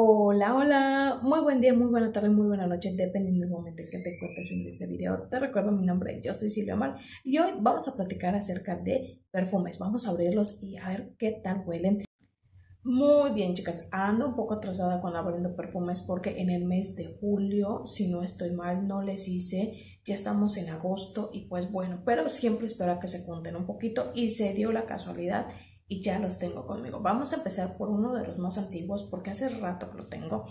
Hola, hola, muy buen día, muy buena tarde, muy buena noche, dependiendo del momento en que te encuentres viendo este video. Te recuerdo mi nombre, yo soy Silvia Mar y hoy vamos a platicar acerca de perfumes. Vamos a abrirlos y a ver qué tal huelen. Muy bien, chicas, ando un poco atrasada con abriendo perfumes porque en el mes de julio, si no estoy mal, no les hice. Ya estamos en agosto y pues bueno, pero siempre espero que se junten un poquito y se dio la casualidad y ya los tengo conmigo. Vamos a empezar por uno de los más antiguos porque hace rato que lo tengo.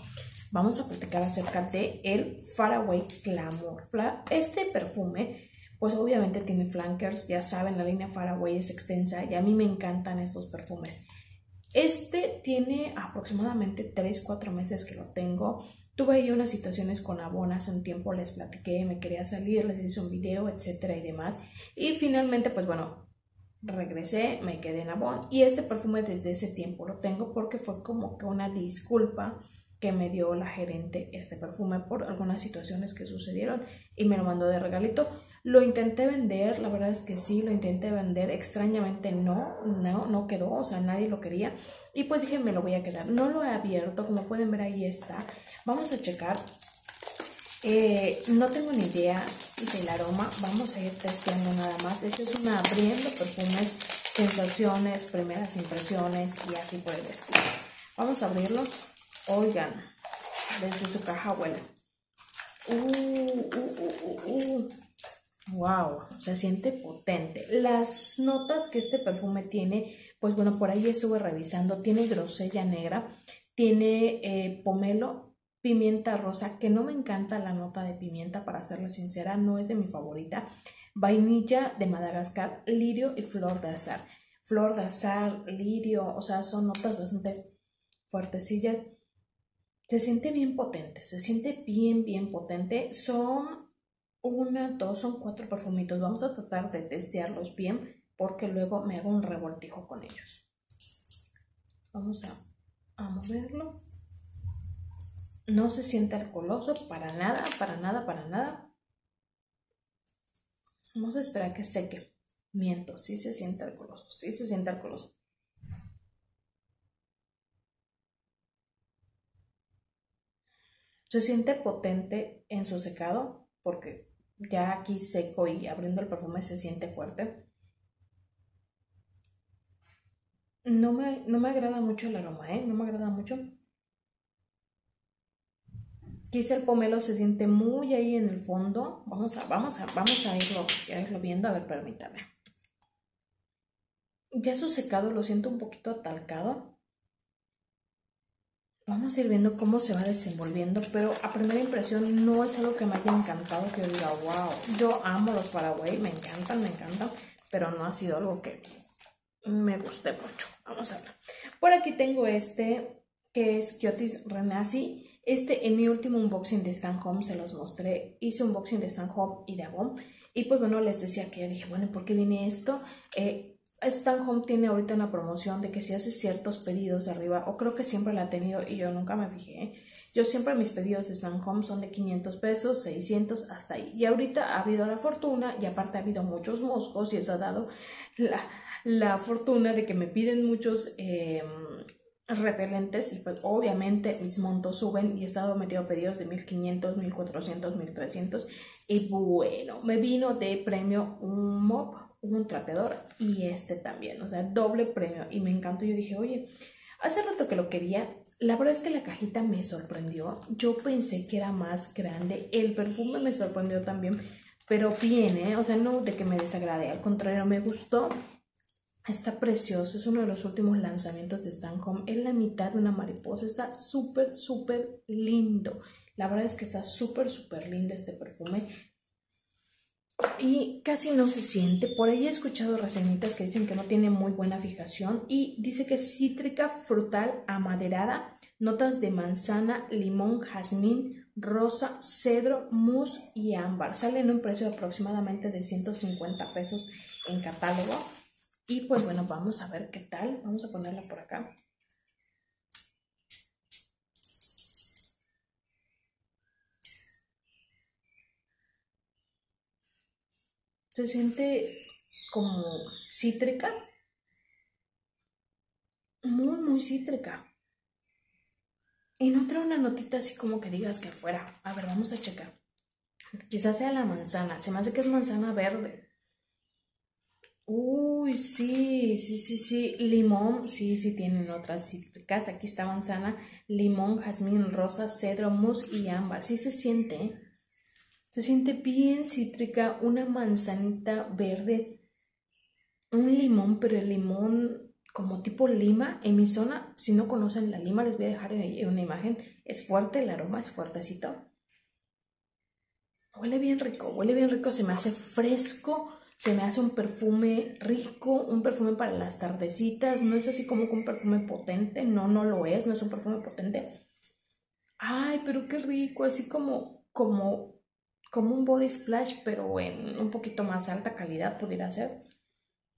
Vamos a platicar acerca de el Faraway Glamour. Este perfume, pues obviamente tiene flankers, ya saben, la línea Faraway es extensa y a mí me encantan estos perfumes. Este tiene aproximadamente 3-4 meses que lo tengo. Tuve ahí unas situaciones con abonas, un tiempo les platiqué, me quería salir, les hice un video, etcétera y demás. Y finalmente, pues bueno, regresé, me quedé en Avon y este perfume desde ese tiempo lo tengo porque fue como que una disculpa que me dio la gerente este perfume por algunas situaciones que sucedieron y me lo mandó de regalito. Lo intenté vender, la verdad es que sí, lo intenté vender, extrañamente no, no, no quedó, o sea, nadie lo quería y pues dije me lo voy a quedar. No lo he abierto, como pueden ver ahí está. Vamos a checar eh, no tengo ni idea del aroma, vamos a ir testeando nada más. Este es una abriendo perfumes, sensaciones, primeras impresiones y así por el estilo. Vamos a abrirlo. Oigan, desde su caja huele. Uh, uh, wow, uh, se siente potente. Las notas que este perfume tiene, pues bueno, por ahí estuve revisando. Tiene grosella negra, tiene eh, pomelo pimienta rosa, que no me encanta la nota de pimienta, para serle sincera, no es de mi favorita. Vainilla de Madagascar, lirio y flor de azar. Flor de azar, lirio, o sea, son notas bastante fuertecillas. Se siente bien potente, se siente bien, bien potente. Son una, dos, son cuatro perfumitos. Vamos a tratar de testearlos bien porque luego me hago un revoltijo con ellos. Vamos a, a moverlo. No se siente alcoholoso para nada, para nada, para nada. Vamos a esperar que seque. Miento, sí se siente alcoholoso, sí se siente alcoholoso. Se siente potente en su secado porque ya aquí seco y abriendo el perfume se siente fuerte. No me, no me agrada mucho el aroma, ¿eh? No me agrada mucho. Quizá el pomelo se siente muy ahí en el fondo. Vamos a, vamos a, vamos a irlo, irlo viendo. A ver, permítame. Ya su secado lo siento un poquito atalcado. Vamos a ir viendo cómo se va desenvolviendo, pero a primera impresión no es algo que me haya encantado, que diga, wow, yo amo los Paraguay, me encantan, me encantan, pero no ha sido algo que me guste mucho. Vamos a ver. Por aquí tengo este, que es Kiotis Renasi este en mi último unboxing de Stan Home se los mostré. Hice un unboxing de Stan Home y de Avon. Y pues bueno, les decía que yo dije, bueno, ¿por qué viene esto? Eh, Stan Home tiene ahorita una promoción de que si haces ciertos pedidos de arriba, o creo que siempre la ha tenido y yo nunca me fijé. Yo siempre mis pedidos de Stan Home son de 500 pesos, 600 hasta ahí. Y ahorita ha habido la fortuna y aparte ha habido muchos moscos y eso ha dado la, la fortuna de que me piden muchos... Eh, repelentes y pues obviamente mis montos suben y he estado metido pedidos de 1500, 1400, 1300 y bueno, me vino de premio un mop, un trapeador y este también, o sea, doble premio y me encantó, yo dije, oye, hace rato que lo quería, la verdad es que la cajita me sorprendió, yo pensé que era más grande, el perfume me sorprendió también, pero viene, o sea, no de que me desagrade, al contrario, me gustó Está precioso, es uno de los últimos lanzamientos de Home. Es la mitad de una mariposa, está súper, súper lindo. La verdad es que está súper, súper lindo este perfume. Y casi no se siente. Por ahí he escuchado reseñitas que dicen que no tiene muy buena fijación. Y dice que es cítrica, frutal, amaderada, notas de manzana, limón, jazmín, rosa, cedro, mousse y ámbar. Sale en un precio de aproximadamente de 150 pesos en catálogo. Y pues bueno, vamos a ver qué tal. Vamos a ponerla por acá. Se siente como cítrica. Muy, muy cítrica. Y no trae una notita así como que digas que fuera. A ver, vamos a checar. Quizás sea la manzana. Se me hace que es manzana verde. Uy, sí, sí, sí, sí. Limón, sí, sí tienen otras cítricas. Aquí está manzana, limón, jazmín, rosa, cedro, mus y ámbar. Sí se siente. ¿eh? Se siente bien cítrica. Una manzanita verde. Un limón, pero el limón como tipo lima. En mi zona, si no conocen la lima, les voy a dejar una imagen. Es fuerte, el aroma es fuertecito. Huele bien rico, huele bien rico, se me hace fresco, se me hace un perfume rico, un perfume para las tardecitas. No es así como un perfume potente, no, no lo es, no es un perfume potente. Ay, pero qué rico, así como, como, como un body splash, pero en un poquito más alta calidad pudiera ser.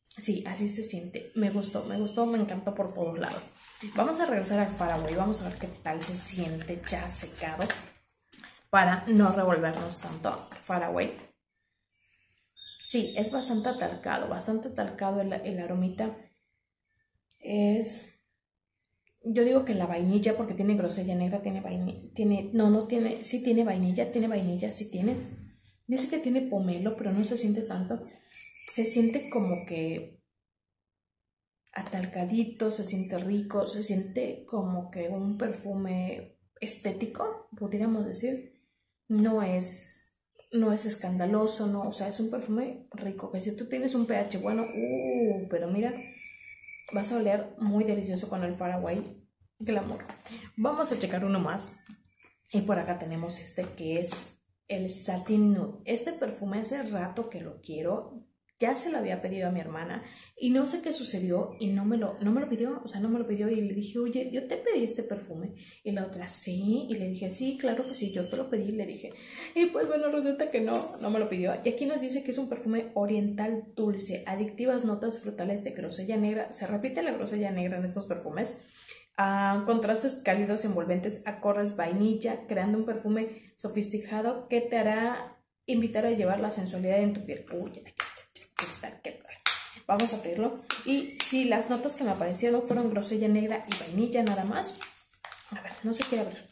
Sí, así se siente. Me gustó, me gustó, me encantó por todos lados. Vamos a regresar al Faraway, vamos a ver qué tal se siente ya secado para no revolvernos tanto. Faraway. Sí, es bastante atalcado, bastante atalcado el, el aromita. Es yo digo que la vainilla porque tiene grosella negra, tiene vainilla, tiene, no, no tiene, sí tiene vainilla, tiene vainilla, sí tiene. Dice que tiene pomelo, pero no se siente tanto se siente como que atalcadito, se siente rico, se siente como que un perfume estético, podríamos decir. No es, no es escandaloso, no, o sea, es un perfume rico, que si tú tienes un pH bueno, uh, pero mira, vas a oler muy delicioso con el Faraway Glamour. Vamos a checar uno más. Y por acá tenemos este que es el Satin Nude. Este perfume hace rato que lo quiero ya se lo había pedido a mi hermana y no sé qué sucedió y no me lo, no me lo pidió, o sea, no me lo pidió y le dije, oye, yo te pedí este perfume. Y la otra, sí, y le dije, sí, claro que sí, yo te lo pedí y le dije, y pues bueno, resulta que no, no me lo pidió. Y aquí nos dice que es un perfume oriental dulce, adictivas notas frutales de grosella negra. Se repite la grosella negra en estos perfumes. Ah, contrastes cálidos envolventes, acordes vainilla, creando un perfume sofisticado que te hará invitar a llevar la sensualidad en tu piel. Uy, Vamos a abrirlo. Y si las notas que me aparecieron fueron grosella negra y vainilla nada más. A ver, no se quiere abrir.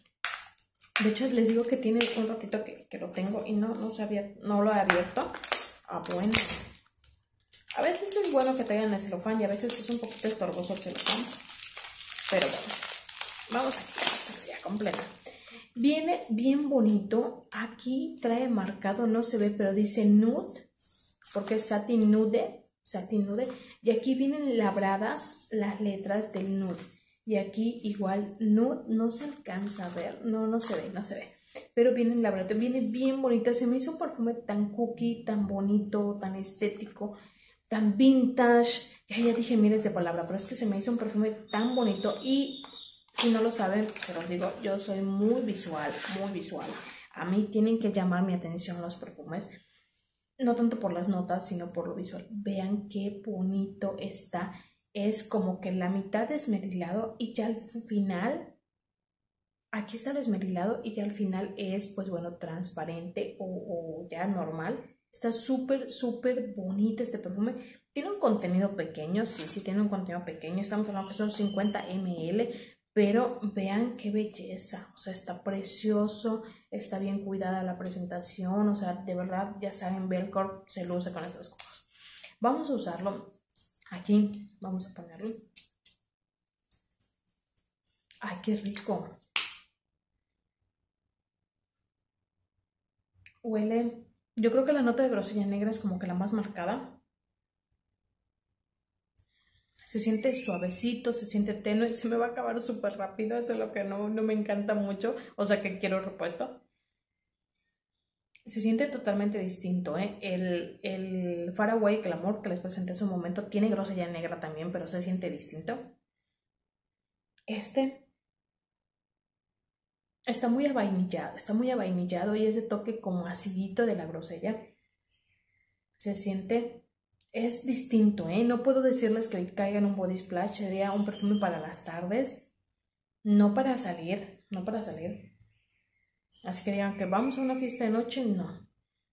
De hecho, les digo que tiene un ratito que, lo tengo y no, no, se había, no lo he abierto. Ah, bueno. A veces es bueno que tengan el celofán y a veces es un poquito estorboso el celofán. Pero bueno, vamos a quitárselo ya completa. Viene bien bonito. Aquí trae marcado, no se ve, pero dice nude, porque es satin nude satin nude. Y aquí vienen labradas las letras del nude. Y aquí igual nude no se alcanza a ver, no, no se ve, no se ve. Pero viene labradas, viene bien bonita. Se me hizo un perfume tan cookie, tan bonito, tan estético, tan vintage. Ya, ya dije miles de palabras, pero es que se me hizo un perfume tan bonito. Y si no lo saben, se los digo, yo soy muy visual, muy visual. A mí tienen que llamar mi atención los perfumes no tanto por las notas, sino por lo visual. Vean qué bonito está. Es como que la mitad esmerilado y ya al final, aquí está el esmerilado y ya al final es, pues bueno, transparente o, ya normal. Está súper, súper bonito este perfume. Tiene un contenido pequeño, sí, sí tiene un contenido pequeño. Estamos hablando que son 50 ml, pero vean qué belleza, o sea, está precioso, está bien cuidada la presentación, o sea, de verdad, ya saben, Belcorp se luce con estas cosas. Vamos a usarlo aquí, vamos a ponerlo. ¡Ay, qué rico! Huele, yo creo que la nota de grosella negra es como que la más marcada se siente suavecito, se siente tenue, se me va a acabar súper rápido, eso es lo que no, me encanta mucho, o sea que quiero repuesto. Se siente totalmente distinto, ¿eh? El, el Faraway Glamour que les presenté en su momento tiene grosella negra también, pero se siente distinto. Este está muy avainillado, está muy avainillado y ese toque como acidito de la grosella se siente es distinto, ¿eh? No puedo decirles que caigan un body splash, sería un perfume para las tardes, no para salir, no para salir. Así que digan que vamos a una fiesta de noche, no.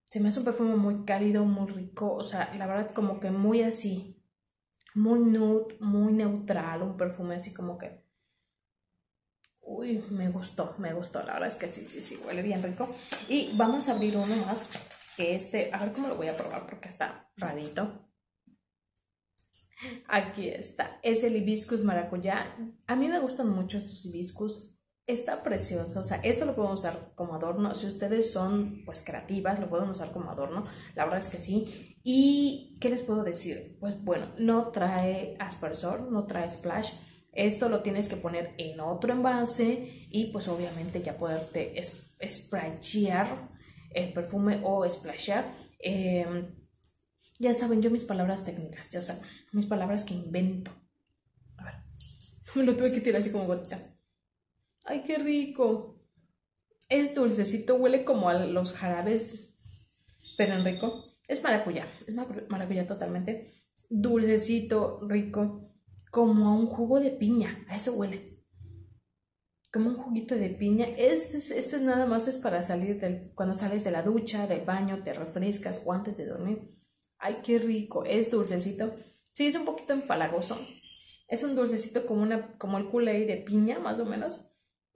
Se me hace un perfume muy cálido, muy rico, o sea, la verdad como que muy así, muy nude, muy neutral, un perfume así como que Uy, me gustó, me gustó, la verdad es que sí, sí, sí, huele bien rico. Y vamos a abrir uno más, que este, a ver cómo lo voy a probar porque está rarito. Aquí está, es el hibiscus maracuyá. A mí me gustan mucho estos hibiscus, está precioso, o sea, esto lo podemos usar como adorno, si ustedes son pues creativas, lo pueden usar como adorno, la verdad es que sí. ¿Y qué les puedo decir? Pues bueno, no trae aspersor, no trae splash, esto lo tienes que poner en otro envase y pues obviamente ya poderte sprayar el perfume o splashear. Em, ya saben, yo mis palabras técnicas, ya saben, mis palabras que invento. A ver, me lo tuve que tirar así como gotita. ¡Ay, qué rico! Es dulcecito, huele como a los jarabes, pero en rico. Es maracuyá, es maracuyá totalmente. Dulcecito, rico como a un jugo de piña, a eso huele. Como un juguito de piña. Este, este nada más es para salir del, cuando sales de la ducha, del baño, te refrescas o antes de dormir. Ay, qué rico, es dulcecito. Sí, es un poquito empalagoso. Es un dulcecito como, una, como el kool de piña, más o menos.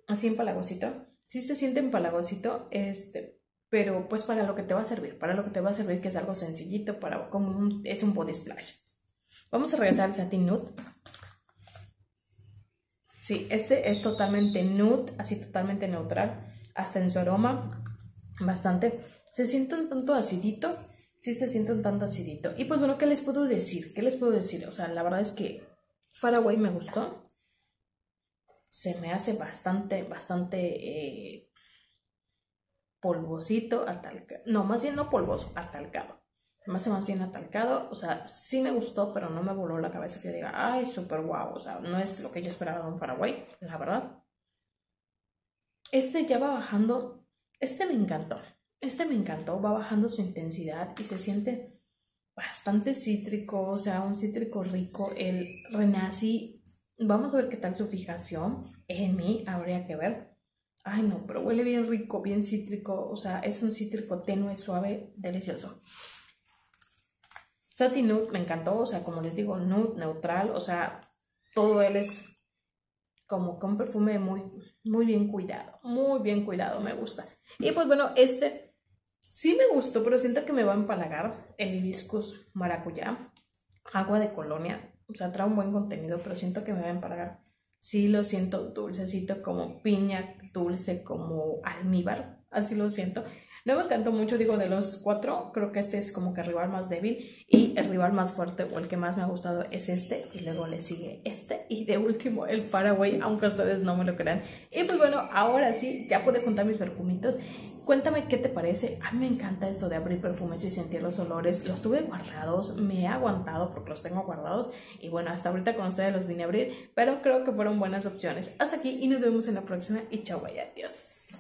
Así empalagosito. Sí se siente empalagosito, este, pero pues para lo que te va a servir, para lo que te va a servir que es algo sencillito, para como es un body splash. Vamos a regresar al satin nude. Sí, este es totalmente nude, así totalmente neutral, hasta en su aroma, bastante. Se siente un tanto acidito, sí se siente un tanto acidito. Y pues bueno, ¿qué les puedo decir? ¿Qué les puedo decir? O sea, la verdad es que Faraway me gustó. Se me hace bastante, bastante eh, polvosito, atalcado. No, más bien no polvoso, atalcado me hace más bien atalcado, o sea, sí me gustó, pero no me voló la cabeza que diga, ay, súper guau, o sea, no es lo que yo esperaba de un Paraguay, la verdad. Este ya va bajando, este me encantó, este me encantó, va bajando su intensidad y se siente bastante cítrico, o sea, un cítrico rico, el Renassi, vamos a ver qué tal su fijación, en mí habría que ver. Ay, no, pero huele bien rico, bien cítrico, o sea, es un cítrico tenue, suave, delicioso. Satin Nude me encantó, o sea, como les digo, nude, neutral, o sea, todo él es como con perfume muy, muy bien cuidado, muy bien cuidado, me gusta. Y pues bueno, este sí me gustó, pero siento que me va a empalagar el hibiscus maracuyá, agua de colonia, o sea, trae un buen contenido, pero siento que me va a empalagar. Sí lo siento dulcecito como piña, dulce como almíbar, así lo siento. No me encantó mucho, digo, de los cuatro, creo que este es como que el rival más débil y el rival más fuerte o el que más me ha gustado es este y luego le sigue este y de último el Faraway, aunque ustedes no me lo crean. Y pues bueno, ahora sí, ya pude contar mis perfumitos. Cuéntame qué te parece. A mí me encanta esto de abrir perfumes y sentir los olores. Los tuve guardados, me he aguantado porque los tengo guardados. Y bueno, hasta ahorita con ustedes los vine a abrir, pero creo que fueron buenas opciones. Hasta aquí y nos vemos en la próxima. Y chao, vaya, adiós.